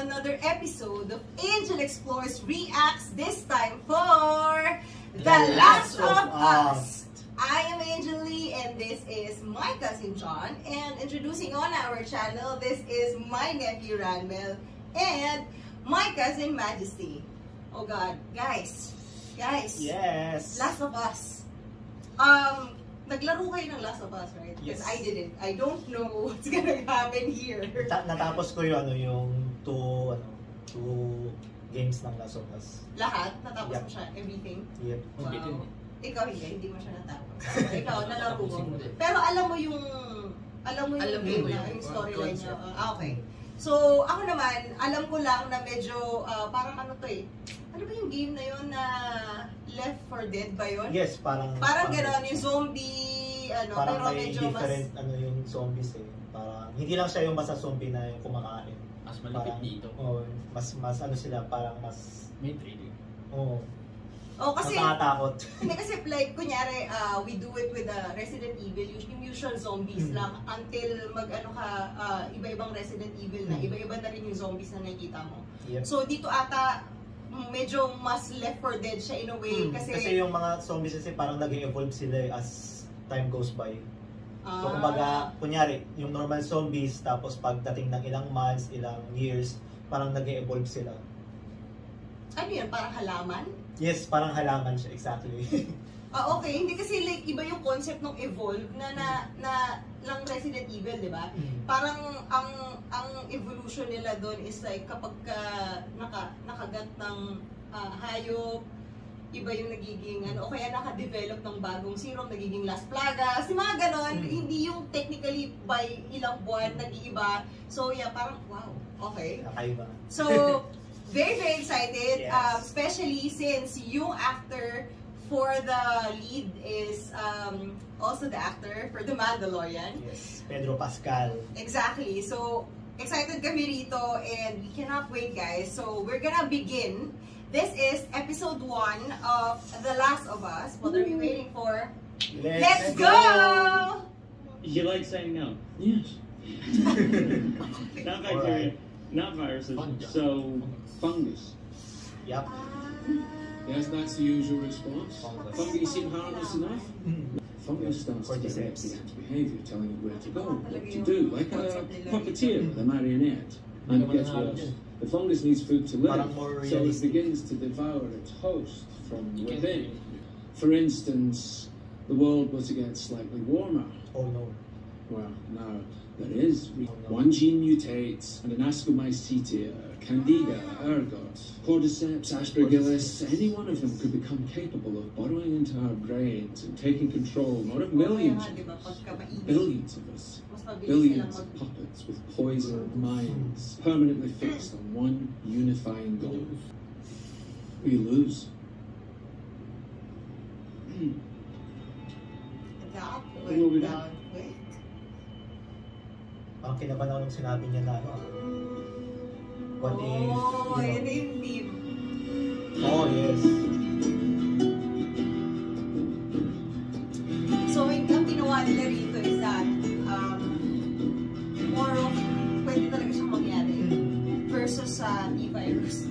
another episode of Angel Explores Reacts, this time for The, Last, of, Us. I am Angel Lee and this is my cousin John and introducing on our channel, this is my nephew Ranmel and my cousin Majesty. Oh God, guys, guys, Yes. Last of Us. Um, naglaro kayo ng Last of Us, right? Because Yes. I didn't. I don't know what's gonna happen here. Ta- natapos ko yung ano yung two ano two games ng Last of Us. Lahat, natapos Yeah. mo siya, everything. Yep. Wow. Ikaw hindi, hindi mo siya natapos. Ikaw, nalaro mo. Pero alam mo yung, alam mo yung Alam mo game yung na, yung storyline niya. Ah, okay. So, ako naman, alam ko lang na medyo, ah, parang ano to eh, ano ba yung game na yun na Left 4 Dead ba yun? Yes, parang Parang gano'n, yung zombie, ano, parang pero may medyo different mas, ano yung zombies eh. Parang hindi lang siya yung basta zombie na yung kumakain. Mas malapit Parang, dito. Oh, mas mas ano sila parang mas May thrilling. oh, oh kasi, mas nakakatakot. hindi kasi like, kunyari, ah, we do it with the Resident Evil, yung usual zombies Mm. lang, until mag, ano ka, ah, iba-ibang Resident Evil na, Mm. iba-iba na rin yung zombies na nakikita mo. Yep. So dito ata mm, medyo mas left for dead siya in a way Hmm, kasi, kasi yung mga zombies kasi parang nag-evolve sila eh as time goes by. Ah, So kumbaga, kunyari, yung normal zombies, tapos pagdating ng ilang months, ilang years, parang nag-evolve sila. ano yan, parang halaman? Yes, parang halaman siya, exactly. Ah, okay. Hindi kasi like iba yung concept ng evolve na na, na lang Resident Evil, di ba? Parang ang ang evolution nila doon is like kapag ka naka, nakagat ng ah, hayop, iba yung nagiging ano, o kaya naka-develop ng bagong serum, nagiging Las Plagas, yung mga ganon, Mm. hindi yung technically by ilang buwan nag-iiba. So yeah, parang wow, okay. Nakaiba. So, very, very excited, Yes. um, especially since yung actor for the lead is um, also the actor for The Mandalorian. Yes, Pedro Pascal. Exactly. So, excited kami rito and we cannot wait, guys. So, we're gonna begin. This is episode 1 of The Last of Us. What are we waiting for? Let's go! You like saying no? Yes. not bacteria, not viruses. Fungus. So fungus. Yup. Yes, that's the usual response. Fungus. Fungi seem harmless enough. Mm-hmm. Fungus starts to Cordyceps. direct the ant's behavior, telling it where to go, what to do, like a puppeteer dito. with a marionette. And it gets worse. The fungus needs food to live, so it begins to devour its host from within. For instance, the world was to get slightly warmer. Oh no. Well, no, there is. Oh, no. One gene mutates, and an Ascomycetia, Candida, ergot, Cordyceps, Aspergillus, any one of them could become capable of burrowing into our brains and taking control not of millions Kaya nga, di ba, of us, billions of us, mas mabilis silang billions of puppets with poisoned minds, permanently fixed on one unifying goal. We lose. Hmm. That What will went we do? down quick. Parang kinabahan ako nung sinabi niya na ano. What if, Oh, you yun know, yung team. Oh, yes. So, yung ang ginawa nila rito is that, um, more of, pwede talaga siyang mangyari versus sa E-virus.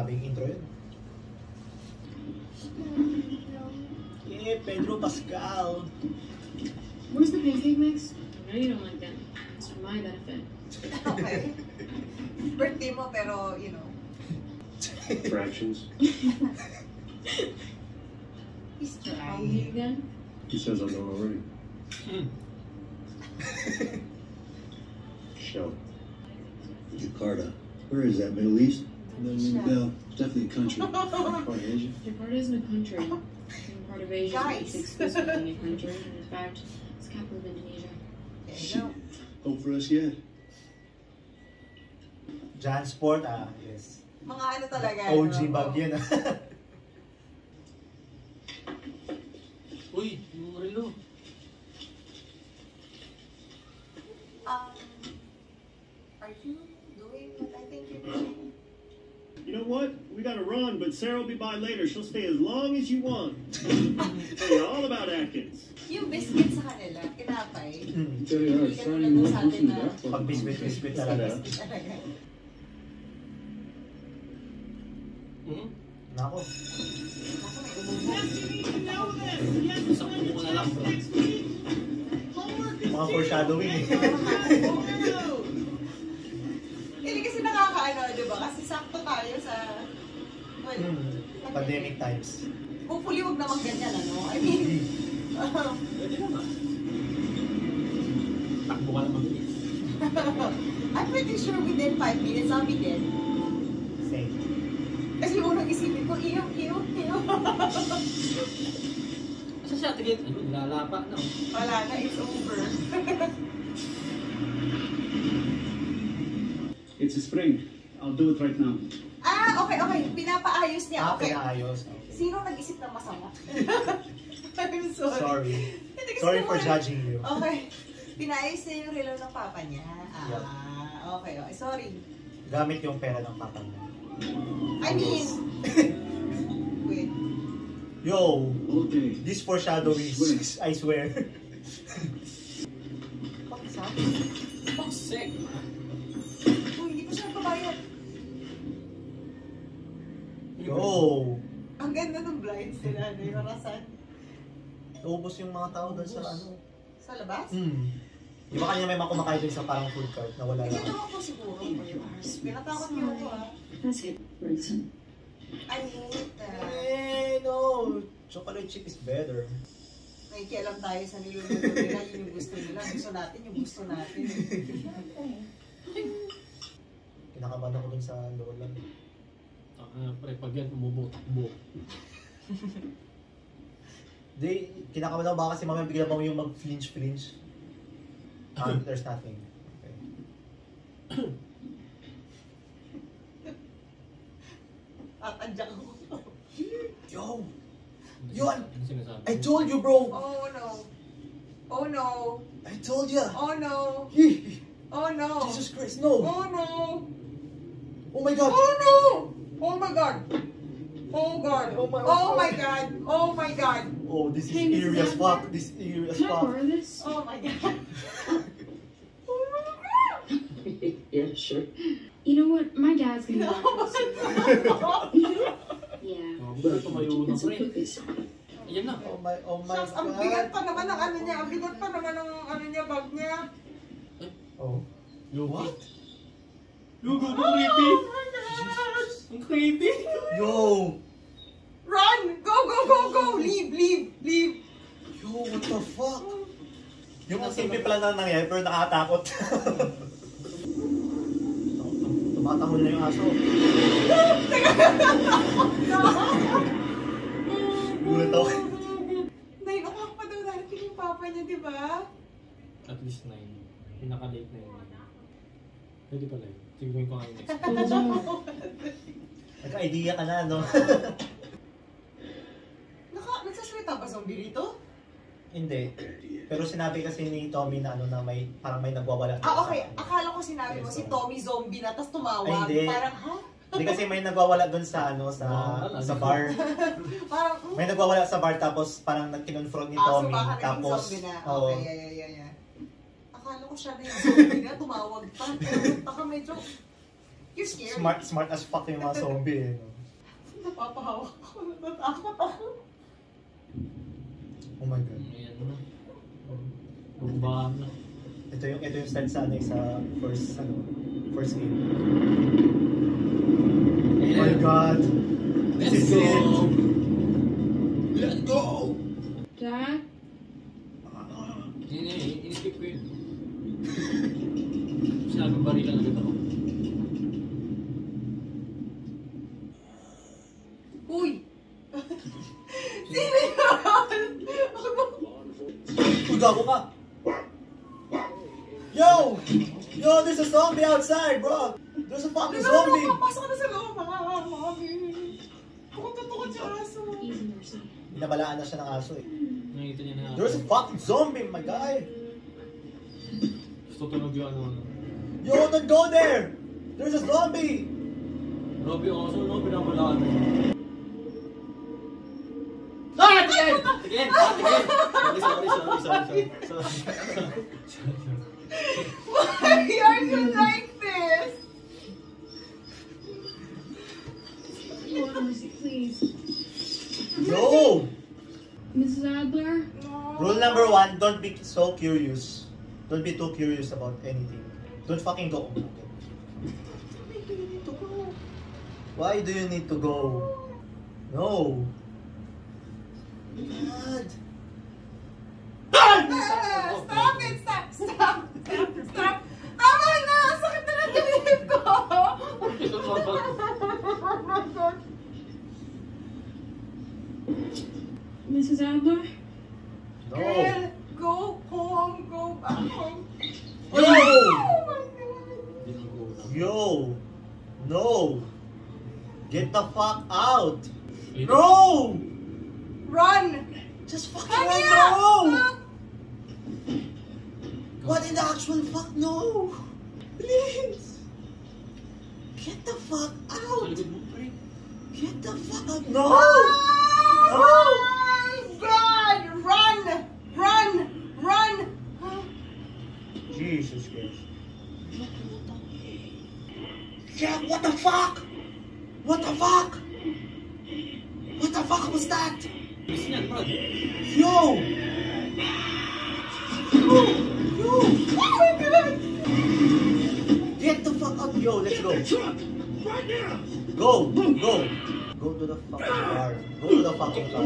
Grabe intro yun. Yeah, Pedro Pascal. Where's the pancake mix? I know you don't like that. It's for my benefit. Okay. Birthday mo, pero, you know, Fractions. he's How you trying. again? He says I know already. Hmm. Show. Jakarta. Where is that? Middle East? Doesn't ring. Definitely a country. Part of Asia. Jakarta isn't a country. Being part of Asia Guys. is exclusively a country. And in fact, it's the capital of Indonesia. There you Shit. go. Hope for us yet. Jansport, ah, yes. Mga ano talaga. OG no? bag yun, ah. Uy, yung relo. are you doing what I think you're doing? You know what? We gotta run, but Sarah will be by later. She'll stay as long as you want. hey, all about Atkins. Yung biscuit sa kanila, kinapay. Very hard finding more coffee that Pag one. biscuit-biscuit talaga. Talaga. Nako. Ako may umubo. Sakto mo na lang. Mga foreshadowing. Hindi kasi nakakaano, di ba? Kasi sakto tayo sa... Hmm. Pandemic times. hopefully wag naman ganyan, ano? I mean, um, Pwede naman. Takbo ka naman. I'm pretty sure within 5 minutes I'll be dead. Same. Kasi yung unang isipin ko, iyo, iyo, iyo. Kasi siya, tigil, ano, nilalapa na. Wala na, it's over. It's a spring. I'll do it right now. Ah, okay, okay. Pinapaayos niya. Ah, Okay. pinaayos. Okay. Sino nag-isip ng masama? I'm sorry. Sorry. Sorry for judging you. Okay. Pinaayos niya yung relo ng papa niya. Ah, Yup. okay, okay. Sorry. Gamit yung pera ng papa niya. I mean, wait. Yo, Okay. this foreshadowing, I swear. nila, ano yung rasan. naubos yung mga tao doon sa ano. Sa labas? Hmm. Di ba kanya may mga kumakain doon sa parang food cart na wala Hindi lang? naman po siguro. Pinatakot niyo ako ah. I hate that. Eh, no. Chocolate chip is better. Nakikialam tayo sa niluluto nila, yun yung gusto nila. Gusto natin yung gusto natin. Kinakabahan ako dun sa lola. Ah, pre, pag yan, umubo, takbo. Di, kinakabahan ako baka kasi mamaya bigla mo yung mag-flinch-flinch. Ah, there's nothing. Okay. Tatadyak ako. Yo! Yun! Ano sinasabi? I told you, bro! Oh no. Oh no. I told ya! Oh no. Oh no. Jesus Christ, no! Oh no. Oh my God! Oh no. Oh my god. Oh god. Oh my- Oh my god. Oh my god. Oh, this is Hey, eerie as fuck. This is eerie as Can I fuck. this? Oh my god. yeah, sure. You know what? My dad's gonna No. back. Yeah. Oh, buti tumayo na, And some pre. cookies. Ayan na. Oh my, oh my Shucks, ang bigat pa naman ng ano niya. Ang bigat pa naman ng ano niya, bag niya. Oh. Yo, What? Yo, go, go, Oh creepy. Ang creepy. Yo! Run! Go, go, go, go! Leave, leave, leave. Yo, what the fuck? Yung ang simple pala na nangyayari, pero nakakatakot. Tumatahol na yung aso. Gulat ako. Nine o'clock pa daw darating yung papa niya, di ba? At least 9. Pinaka-late na yun. Pwede pala yun. Tingnan ko nga yung next. Nagka-idea ka na, no? Naka, nagsasalita ba zombie rito? Hindi. Pero sinabi kasi ni Tommy na ano na may parang may nagwawala. Ah, okay. Akala ko sinabi mo si Tommy zombie na, tapos tumawag. Ay, hindi. Parang, ha? Hindi kasi may nagwawala doon sa ano sa Wala. sa bar. Parang, hmm? May nagwawala sa bar tapos parang nagkinonfront ni Ah, so Tommy baka naging tapos zombie na. oo. Okay, yeah, yeah, yeah, yeah. Ko siya na yung zombie na, tumawag pa. Baka medyo, you're scary. smart smart as fuck yung mga zombie. Eh? Napapahawak ako, natatakot ako. Oh my god. Ayan na. Bumbahan na. Ito yung ito yung start sa ano, sa first ano first game. Oh my god. This Let's is go! it. Let's go! Dad? Hindi, hindi. In-skip ko yun. Sinabing barilan agad ako. Uy! Sino yun? Uy, gago ka. Yo! Yo, there's a zombie outside, bro. There's a fucking zombie. Papasok na sa loob, mga mami. Pukuntot-tukot yung aso. Binabalaan na siya ng aso eh. Nakita niya na There's a fucking zombie, my guy. Tutunog yung ano. ano. Yo, don't go there! There's a zombie! Grabe ako, so no, pinamulaan mo. Ah! Tigil! Tigil! Ah, tigil! Sorry, sorry, sorry, sorry, sorry, sorry. Why are you like this? Waters, please. Yo! Mrs. Adler? No. Rule number one, don't be so curious. Don't be too curious about anything. Don't fucking go. Why do you need to go? No. God. Ah, Stop it! Stop! Stop! Stop! Stop! Tama na! Sakit na ng dibdib ko! Mrs. Adler? No. Girl, go home. Go back home. Yo! Yo! No! Get the fuck out! Wait. No! Run! Just fucking Ano run! yan? No! Stop! What in the actual fuck? No! Please! Get the fuck out! likod mo, pre. Get the fuck out! No! Oh No! my God! Run! Run! Run! Jesus Christ. Yeah, what the fuck? What the fuck? What the fuck was that? Bilis niyan, Brad. Yo! Yo! Yo! Get the fuck up, yo! Let's go! Truck! Right now! Go! Go! Go to the fucking car. Go to the fucking car.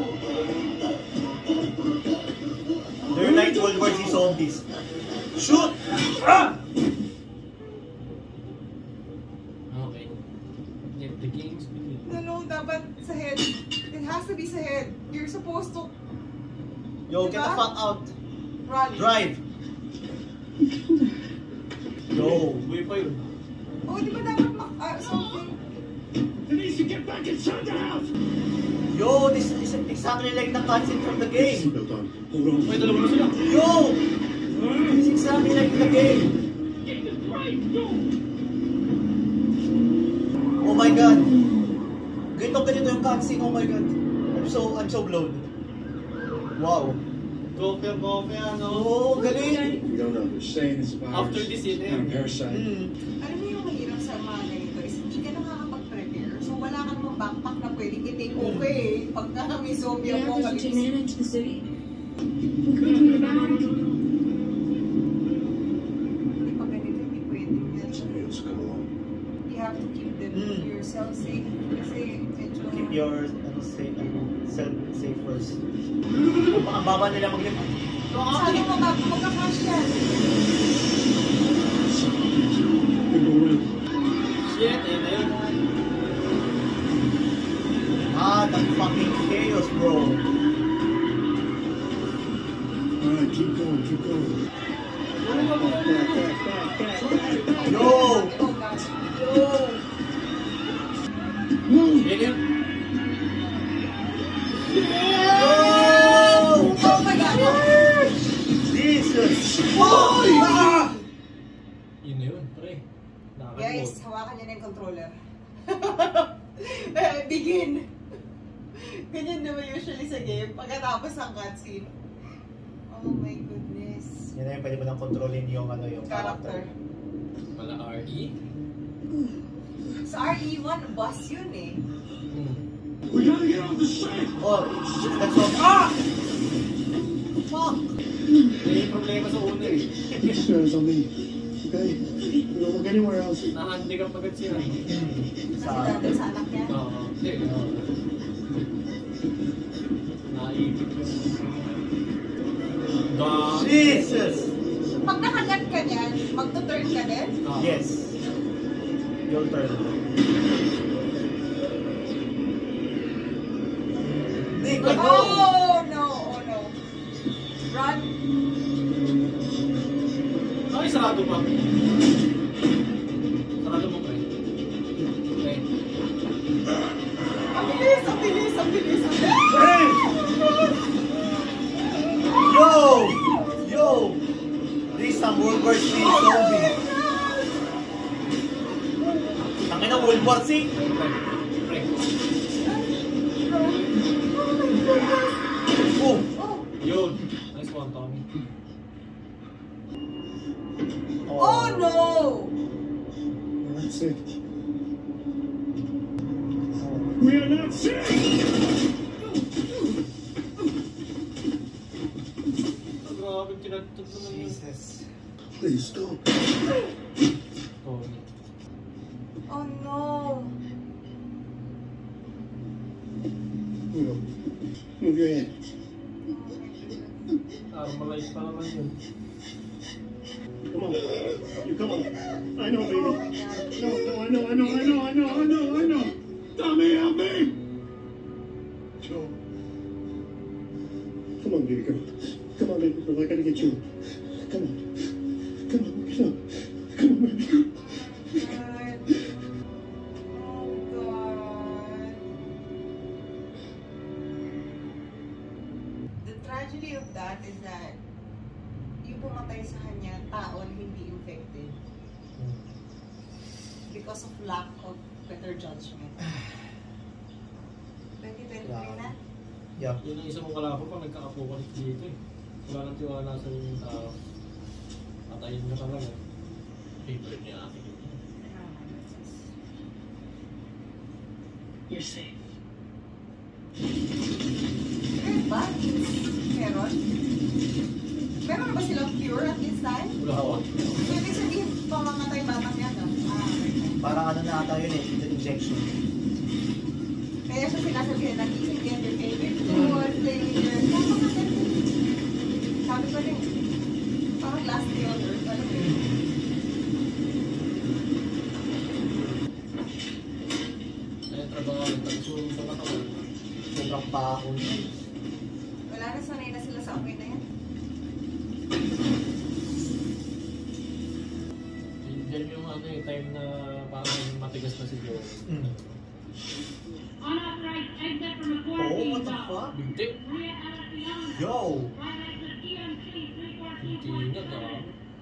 They're like World War Z zombies. Shoot! Ah! Yo, get the Diba? fuck out. run. Drive! Yo! Buhay pa yun. Oh, di ba dapat mak... Ah, something. Denise, you get back inside the house! Yo, this is exactly like the cutscene from the game. May dalawa na sila. Yo! This is exactly like the game. Oh my god. Ganito ganito yung cutscene. Oh my god. I'm so I'm so blown. Wow. Kopya, kopya, no? Oh, galing. We don't saying it's a virus. After this, yun eh. Kind of parasite. Mm. Alam mo yung mahirap sa mga ganito is hindi ka nakakapag-prepare. So wala ka namang backpack na pwedeng i-take away pagka may zombie The others apocalypse. ran into the city. You have to keep them Mm. yourself safe. Kasi medyo... Keep your ano safe ano, self safe first. Ang baba nila mag Sana mag magkakash yan. They go around. Shit, ayun na yun. Ah, the fucking chaos, bro. All right, keep going, keep going. Controller. Eh, Begin! Ganyan naman usually sa game. Pagkatapos ng cutscene. Oh my goodness. Yan na yung pwede mo nang kontrolin yung ano yung Character. character. Pala RE. Sa RE1, boss yun eh. Hmm. We gotta get off the site! Oh, that's all. Ah! Fuck! May problema sa una eh. This guy's on me. Okay? Don't look anywhere else. Nahandicap agad siya. Kasi dati sa anak niya. Oo. Hindi. yun. God. Jesus! Pag nakagat ka niyan, magto-turn ka din? Yes. Your turn. We are not safe! Grabe, kinatod naman yun. Jesus. Please stop. Tommy. Oh no! Move. Move your hand. Ah, Armalite pa naman yun. Eh. Wala nang tiwala sa yung tao. Patayin mo talaga. Favorite niya ate. You're safe. Ba? Meron? Meron na ba silang cure at this time? Wala ako. So, ibig sabihin, pamamatay batang yan, no? Ah. Parang ano na ata yun eh, injection. Kaya siya sinasabihan na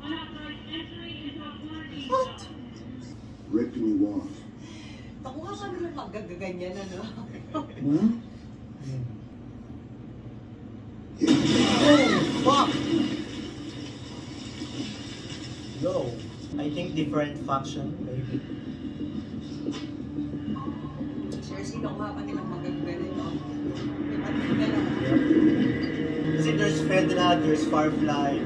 Unauthorized entry into a quarantine What? zone. Ripping you off. Nakuha ka nila magagaganyan, ano? Huh? Mm. Oh, fuck! Yo! I think different faction, maybe. Sure, sino kuha pa nilang magagaganyan, no? Kasi there's Fedra, there's Firefly.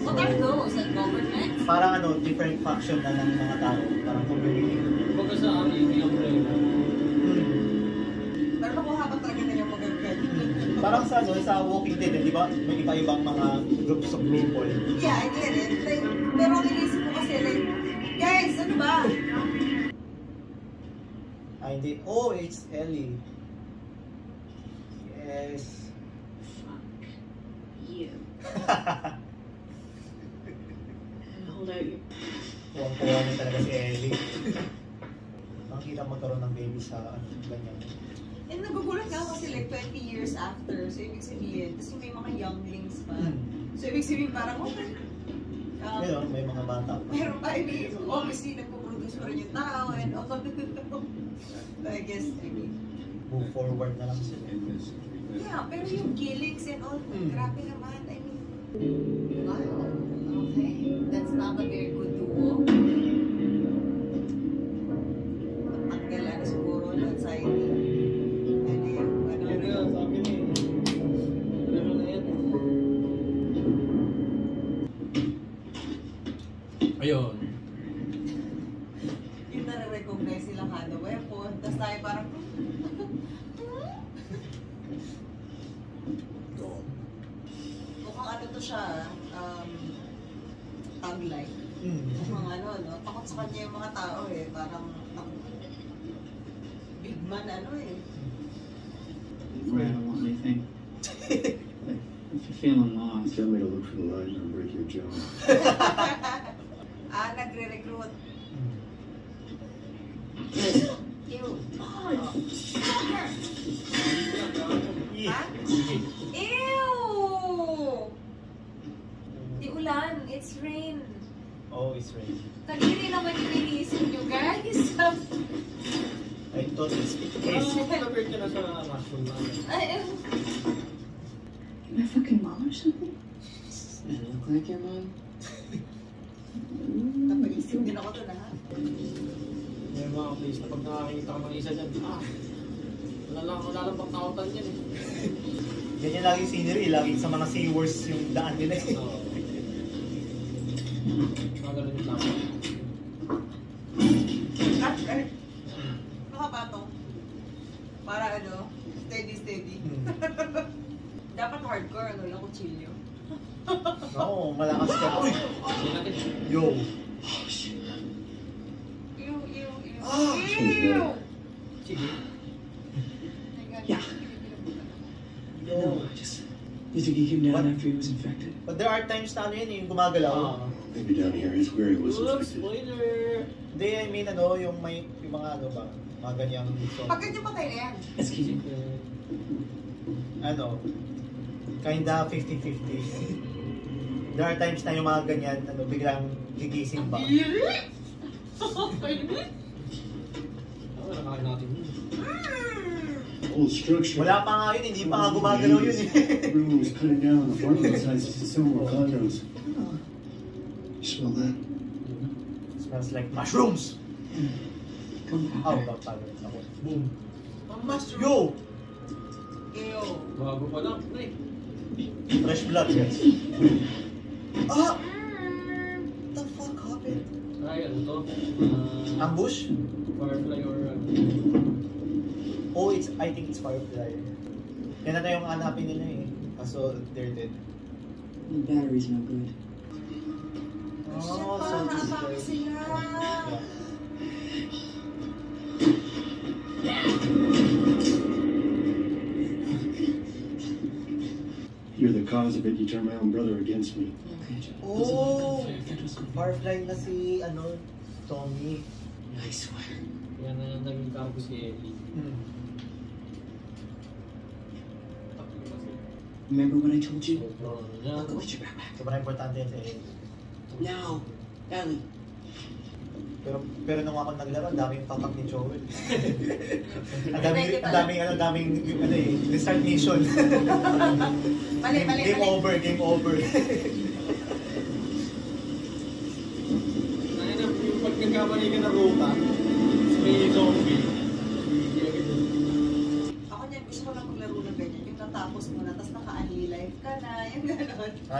What are those? Like government? Parang ano, different faction na ng mga tao. Parang community. Kumbaga sa ano yung umbrella. Hmm. Pero nakuha pa talaga nilang magagaganyan. Parang sa ano, sa Walking Dead, eh, di ba? May iba-ibang mga groups of people. Yeah, I get it. Like, pero ang inisip ko kasi, like, guys, ano ba? Ah, hindi. Oh, it's Ellie. Yes. You. And hold out your Kuwang-kuwa niya talaga si Ellie. Makikita magkaroon ng baby sa ano, ganyan. And nagugulat nga ako kasi like 20 years after. So, ibig sabihin, kasi may mga younglings pa. Hmm. So, ibig sabihin parang, okay. Um, Ngayon, may mga bata pa. meron pa, I mean, obviously, nagpo-produce pa rin yung tao and all. so, I guess, I mean, Move forward na lang sila. Yeah, pero yung killings and all, Hmm. grabe naman. I mean, wow. Okay. That's not a very good duo. Lost, Tell me to look for the lines and break your jaw. Like your mom? Napaisip din ako doon ha. May mga place na pag nakakita ka ng isa dyan, ah, wala lang, wala lang pang tautan yan eh. Ganyan lagi scenery, lagi sa mga seawords yung daan nila eh. Oo. Mga ganun yung tama. Eh. Nakapatong. Para ano, steady, steady. Hmm. Dapat hardcore, ano lang, kutsilyo. Oo, malakas ka. Uy! Yo! Ew, ew, ew. Ah! Ew! Sige. Yeah. Yo! No, I just. You think he came down What? after he was infected? But there are times na ano yun, yung gumagalaw. Ah. Maybe down here is where he was Oops, infected. spoiler! Hindi, I mean ano, yung may, yung mga ano ba, mga ganyang so, Pag ganyan patay na yan. Keep it. ano, kinda 50-50. There are times na yung mga ganyan, ano, biglang gigising pa. Wala pa nga yun, hindi pa nga gumagalaw yun eh. Everyone was cutting down on apartment sizes to more condos. You smell that? Smells like mushrooms! Oh, papagod ako. Boom! Mushroom. Yo! Ew. Bago pa lang, pre. Fresh blood, yes. Ah! the fuck happened? Ay, ano to? Ah, Ambush? Firefly or... uh, Oh, it's, I think it's Firefly. Yan na yung hanapin nila eh. Kaso, they're dead. The battery's no good. Oh, so Parang this naatake guy. sila. Yeah. You're the cause of it. You turned my own brother against me. Okay, John. Oh! Firefly na si, ano, Tommy. Nice one. Yan na naging cargo si Ellie. Hmm. Remember what I told you? Sobrang ano niya. I'll go your backpack. Sobrang importante yan sa Ellie. Now, Ellie. Pero pero nung ako naglaro, ang daming papak ni Joel. ang daming ang daming ano, daming ano eh, mission. Mali, game, mali, game mali. over, game over.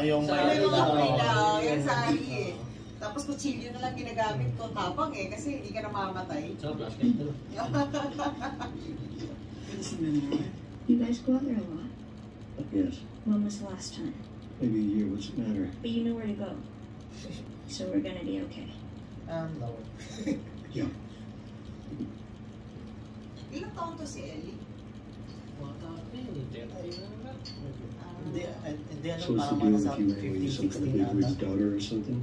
ah, yung Sa- May mga Oo. okay lang, yung sari eh. Tapos kutsilyo na lang ginagamit ko, tapang eh, kasi hindi ka namamatay. Flashlight na. Listen, Manora. You guys go out there a lot. Yes. When was the last time? Maybe a year. What's the matter? But you know where to go. So we're gonna be okay. Um, no. Ilang taon to si Ellie? Bata pa yun, eh. Tetay na nga. Ah, Hindi, eh, hindi ano, Supposed parang to mga do nasa if you marry some kind 15, of 16 big ata. rich daughter or something.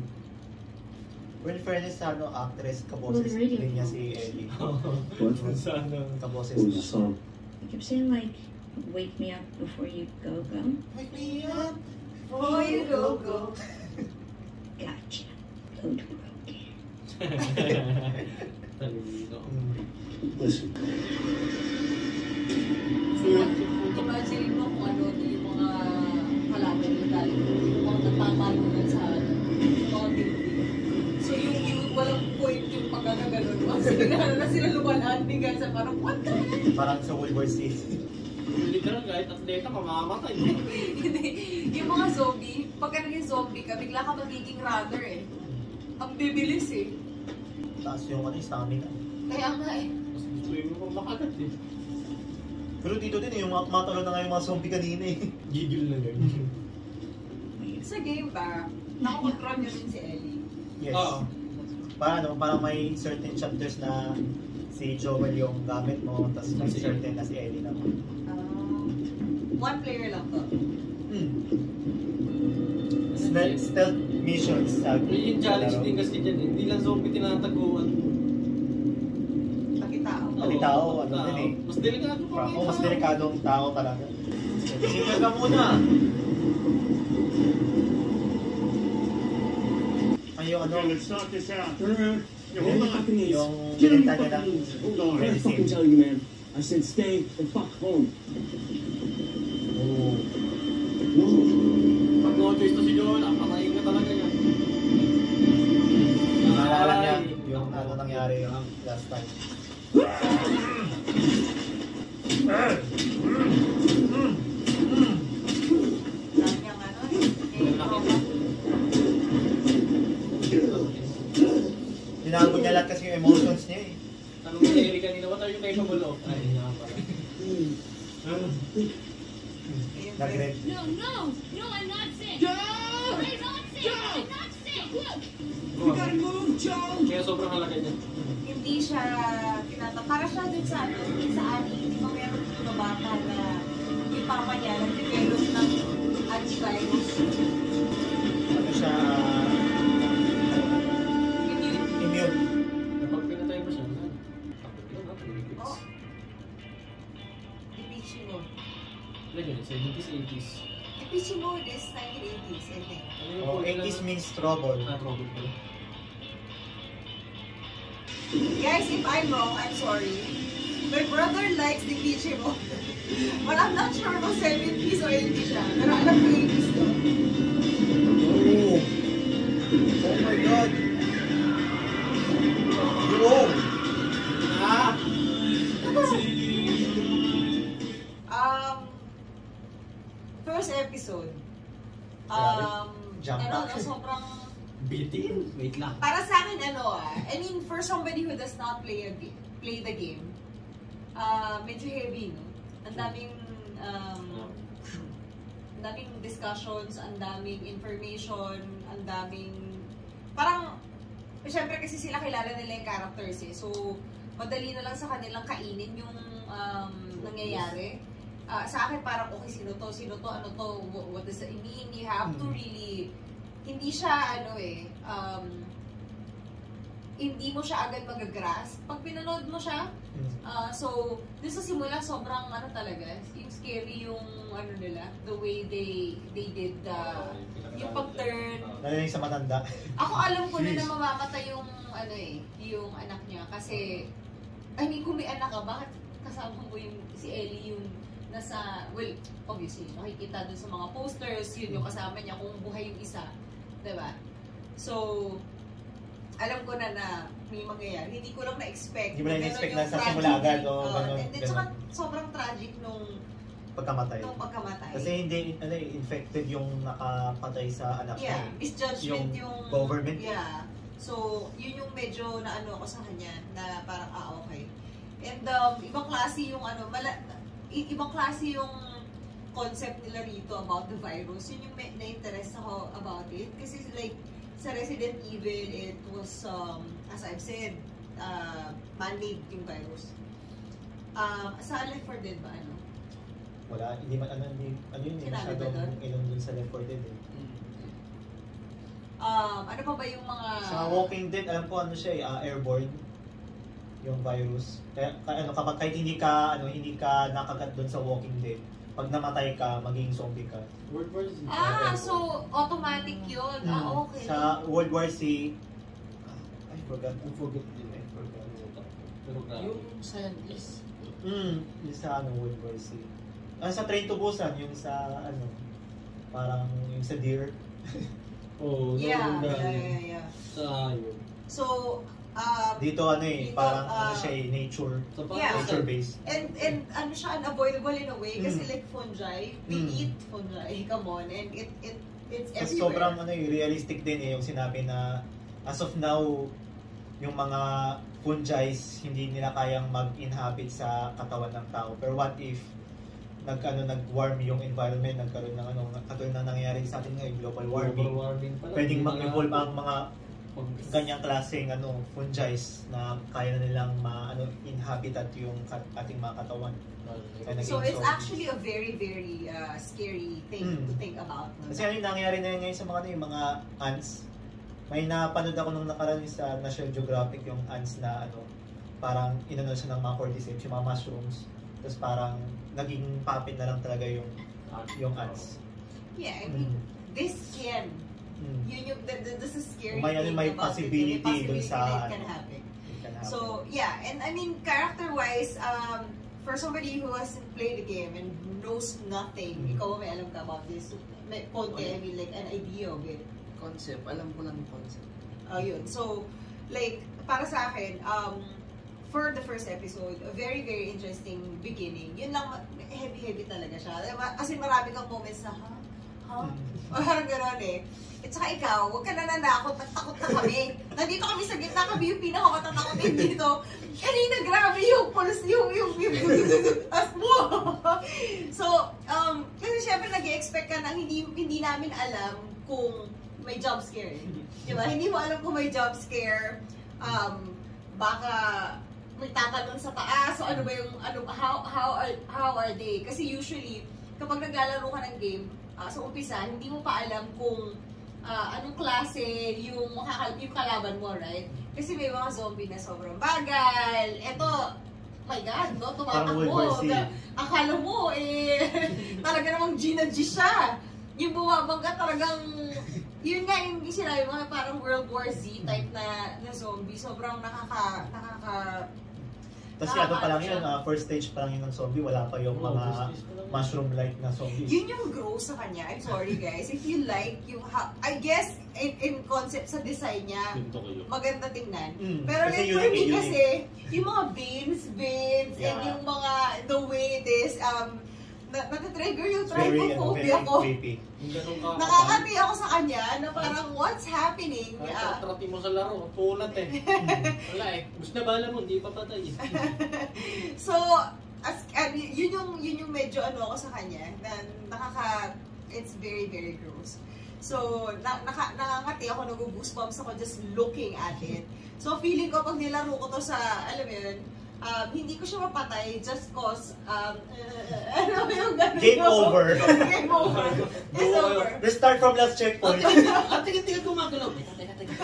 Well, in fairness sa ano, actress, Well, kaboses the radio din niya phone. si Ellie. What? Kung saan ang... Kaboses What was the niya. song? You kept saying like, wake me up before you go go. Wake me up. Oh, you go, go. Gotcha. Code broken. Talino. Hmm. Listen, gano'n na sila lumalanding guys. Parang, what the hell? Parang sa World War C. Literal, kahit atleta, mamamatay. Hindi. yung mga zombie, pagka naging zombie ka, bigla ka magiging runner eh. Ang bibilis eh. Taas yung ano, yung stamina. Kaya nga eh. Mas gusto mo pa makagat eh. Pero dito din, eh, yung mga tumatalo na nga yung mga zombie kanina eh. Gigil na ganyan. Sa game ba, nakakontrol niyo din si Ellie. Yes. Oo. Parang ano, parang may certain chapters na si Joel yung gamit mo, tapos may Si- certain na si Ellie naman. Ah, one player lang to. Hmm. Stealth, stealth missions May yung challenge din kasi dyan eh. Hindi lang zombie tinataguan. Pati tao. Pati tao, Oo, ano din eh. Mas delikado pa. Oh, mas delikado ang tao talaga. Single ka muna. Yung ano, Okay, let's talk this out. Turn around. Hold on. Yung Get on your binenta niya ng fucking knees. Hold on. I didn't fucking tell you, man. I said stay the fuck home. Oh. Pag no choice to si Joel, patayin ka talaga yan. Naalala niya yung ano nangyari yung last time. Dami kanina, what are you capable of? Ay, hindi nga pala. Nag-red. No, no, no, I'm not sick. I'm not sick. I'm not sick. Look. Kaya sobrang halaga niya. hindi siya tinata para siya dun sa ano, sa ani, di ba meron mga bata na yung papa niya nag-develop ng antivirus. Like yun, 70s, 80s. Ipichi mo is 1980s, I think. Oh, formula 80s means trouble. Ah, trouble pala. Guys, if I'm wrong, I'm sorry. My brother likes the Pichi mo. But I'm not sure kung 70s or 80s siya. Pero alam ko 80s to. Oh! Oh my God! Oh! Episode. Um, Jump ano, back. no, sobrang Bitin? Wait lang. Para sa akin, ano ah, I mean, for somebody who does not play a game, play the game, uh, medyo heavy, no? Ang daming, um, ang daming discussions, ang daming information, ang daming, parang, syempre kasi sila kilala nila yung characters eh, so, madali na lang sa kanilang kainin yung um, nangyayari. Ah, sa akin parang okay sino to, sino to, ano to, wh- what does it mean? You have to Mm. really hindi siya ano eh, um, hindi mo siya agad magagrasp. Pag pinanood mo siya, ah, so, dun sa simula, sobrang ano talaga, yung scary yung ano nila, the way they they did the, yung pag-turn. Lalo na yung sa matanda. Ako alam ko na na mamamatay yung ano eh, yung anak niya kasi I mean kung may anak ka, bakit kasama mo yung si Ellie yung nasa well, obviously nakikita dun sa mga posters, yun yung kasama niya kung buhay yung isa, 'di ba? So alam ko na na may mangyayari. Hindi ko lang na-expect. Hindi mo na na-expect na sa simula agad, o Oo, ganun, And then, ganun. saka sobrang tragic nung, Pagkamatay. nung pagkamatay. Kasi hindi, ano eh, infected yung nakapatay sa anak niya. Yeah, eh. misjudgment Yung yung, government. Yeah. So, yun yung medyo na ano ako sa kanya na parang ah okay. And um, ibang klase yung ano, mala, ibang klase yung concept nila rito about the virus. Yun yung may, na-interest ako about it. Kasi like, sa Resident Evil, it was, um, as I've said, uh, man-made yung virus. Um, sa Left 4 Dead ba, ano? Wala, hindi man, ano, hindi, ano yun, eh, Sinabi ba masyadong doon? inom dun sa Left 4 Dead eh. Um, ano pa ba yung mga... Sa Walking Dead, alam ko ano siya eh, ah, airborne yung virus. Kaya, kaya ano, kapag kahit hindi ka, ano, hindi ka nakagat dun sa Walking Dead, pag namatay ka, maging zombie ka. World War Z. Ah, so automatic yun. Ah, Mm. okay. Sa World War C, ah, I forgot. I forget din I eh. forgot. Pero grabe. Yung scientist. Mm, yung sa ano, World War C. Ah, sa Train to Busan, yung sa ano, parang yung sa Deer. Oo, Yeah, oh, yeah, yeah, yeah. Sa yun. So, um, Dito ano eh, Dito, parang ah, ano siya eh, nature. Sa Yeah. Nature based. and and ano siya unavoidable in a way kasi Mm. like fungi, we Mm. eat fungi, come on, and it it it's Tapos everywhere. sobrang ano eh, realistic din eh, yung sinabi na as of now, yung mga fungi hindi nila kayang mag-inhabit sa katawan ng tao. Pero what if nag ano nag-warm yung environment, nagkaroon ng ano katulad ng nangyayari sa atin ngayon, global warming. Global warming pala. Pwedeng mag-evolve na- ang mga ganyang klaseng ano fungi na kaya na nilang ma ano inhabitat yung kat- ating mga katawan. So it's actually a very very uh, scary thing to Mm. think about. no? Kasi ano yung nangyayari na yun ngayon sa mga ano, yung mga ants. May napanood ako nung nakaraan sa National Geographic yung ants na ano, parang inano siya ng mga cordyceps, yung mga mushrooms. Tapos parang naging puppet na lang talaga yung yung ants. Yeah, I mean, Mm. this can Mm. Yun yung, that, that, that's the scary May, ano, thing may about it. possibility May dun sa, it can ano, happen. It can happen. So, yeah. And I mean, character-wise, um, for somebody who hasn't played the game and knows nothing, Mm. ikaw may alam ka about this, may konti, I mean, like, an idea of it. Concept. Alam ko lang yung concept. Oh, yun. So, like, para sa akin, um, for the first episode, a very, very interesting beginning. Yun lang, heavy-heavy talaga siya. Kasi marami kang moments na, ha? Ha? Parang gano'n eh. At saka ikaw, huwag ka na nanakot, nagtakot na kami. Nandito kami sa gitna, kami yung pinakamatatakot dito. Kanina, grabe yung pulse, yung, yung, yung, yung, as mo. so, um, kasi syempre nag-expect ka na hindi, hindi namin alam kung may job scare. eh. Di ba? Hindi mo alam kung may job scare. Um, baka may tatanong sa taas. So, ano ba yung, ano, how, how, are, how are they? Kasi usually, kapag naglalaro ka ng game, ah, sa umpisa, hindi mo pa alam kung ah, anong klase yung, yung kalaban mo, right? Kasi may mga zombie na sobrang bagal. Eto, my God, no? Z. Na- Akala mo, eh, talaga namang G na G siya. Yung bumabangga talagang, yun nga yung sinabi mga parang World War Z type na, na zombie. Sobrang nakaka, nakaka, Tapos Ah, ano pa lang yun, ah, first stage pa lang yun ng zombie, wala pa yung mga mushroom-like na zombies. Yun yung gross sa kanya. I'm sorry guys. If you like yung, ha- I guess, in, in concept sa design niya, maganda tingnan. Mm, Pero kasi like for me eh, kasi, yung mga beans, beans, and Yeah. yung mga, the way this, um, na, natitrigger yung ano, trypophobia ko. Nakakati ako sa kanya na parang what's happening? Kahit Ah, atrati mo sa laro, pulat eh. Wala eh. Gusto na bala mo, hindi pa patay eh. so, as, uh, yun yung, yun yung medyo ano ako sa kanya, na nakaka, it's very, very gross. So, na, naka, nakangati ako, nag-goosebumps ako just looking at it. So, feeling ko pag nilaro ko to sa, alam mo yun, um, hindi ko siya mapatay just cause, um, uh, ano yung ganun Game over. Game over. It's Buo over. Restart from last checkpoint. Ah, tiga-tiga gumagalaw. Teka, teka.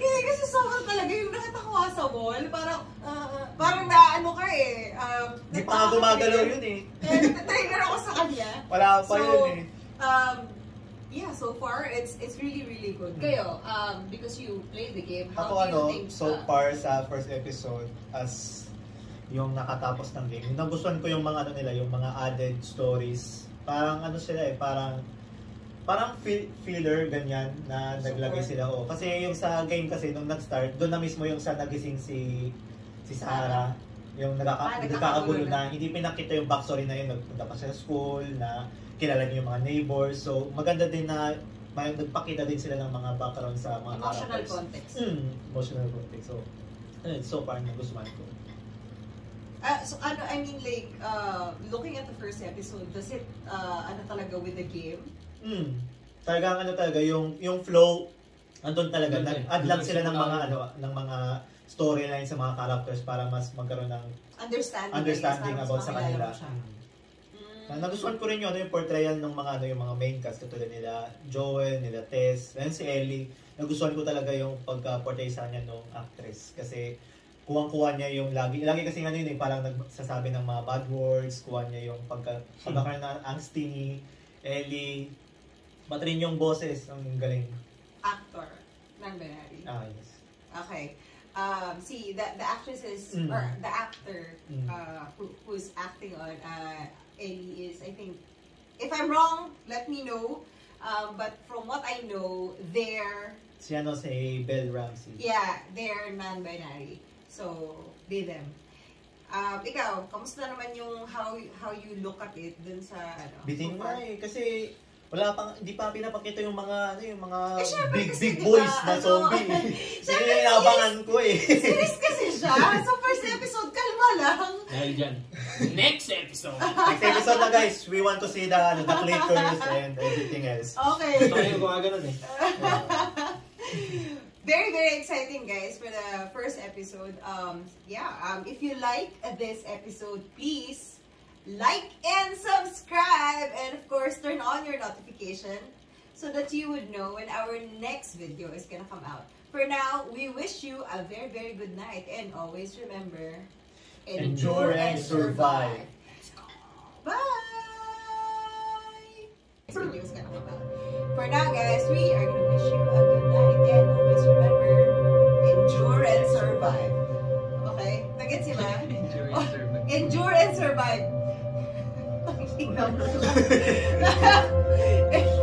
Hindi kasi sobrang talaga yung nakatakuha sa wall. Parang, uh, parang naano ka eh. Um, Hindi pa nga gumagalaw yun eh. Eh, trigger ako sa kanya. Wala pa So, yun eh. Um, yeah, so far, it's it's really, really good. Kayo, um, because you played the game, how Ako do you ano, think? so uh, far sa first episode, as yung nakatapos ng game, yung nagustuhan ko yung mga ano nila, yung mga added stories. Parang ano sila eh, parang parang feel, filler ganyan na naglagay sila oh. Kasi yung sa game kasi nung nag-start, doon na mismo yung sa nagising si si Sarah, yung Ah, nagkaka, nagkakagulo nagkakagulo na. na. Hindi pinakita yung backstory na yun, nagpunta pa sa school, na kilala niyo yung mga neighbors. So maganda din na may nagpakita din sila ng mga background sa mga emotional characters. context. Mm, emotional context. So, ayun, so far nagustuhan ko. Ah, so ano, I mean like, uh, looking at the first episode, does it, uh, ano talaga with the game? Mm. Talagang ano talaga, yung yung flow, andun talaga. Eh. Nag-add lang sila ng mga, ano, ng mga storyline sa mga characters para mas magkaroon ng Understanding. understanding about sa kanila. siya. Mm. Ah, nagustuhan ko rin yung, ano, yung portrayal ng mga ano, yung mga main cast katulad nila Joel, nila Tess, and si Ellie. Nagustuhan ko talaga yung pagka-portray sa kanya nung actress kasi kuwang-kuha niya yung lagi lagi kasi ano yun eh, parang nagsasabi ng mga bad words, kuha niya yung pagka pagkakaroon ng angsty ni Ellie. Pati rin yung boses, ang galing. Actor ng Benari. Ah, yes. Okay. Um, see, the, the actress is, Mm. or the actor Mm. uh, who, who's acting on uh, Ellie is, I think, if I'm wrong, let me know. Um, but from what I know, they're, Si ano si Belle Ramsey. yeah, they're non-binary. So, they, them. Um, ikaw, kamusta naman yung how how you look at it dun sa ano? Bitin far? eh, kasi wala pang, hindi pa pinapakita yung mga, ano yung mga Eh, syempre big, kasi, big boys na ano, zombie. syempre, Sige, inabangan ko eh. Series kasi siya. So, first episode, kalma lang. Dahil dyan. Next episode. Next episode na guys, we want to see the, ano, the clickers and everything else. Okay. Gusto kayo gumaganon eh. very very exciting guys for the first episode um yeah um if you like this episode please like and subscribe and of course turn on your notification so that you would know when our next video is gonna come out for now we wish you a very very good night and always remember Endure and survive. bye next video is gonna come out for for now, guys, we are gonna wish you a good night. And always remember, endure and survive. Okay? Nagets si ba? Enjoy Oh, sir. Endure and survive. Ang tingnan mo.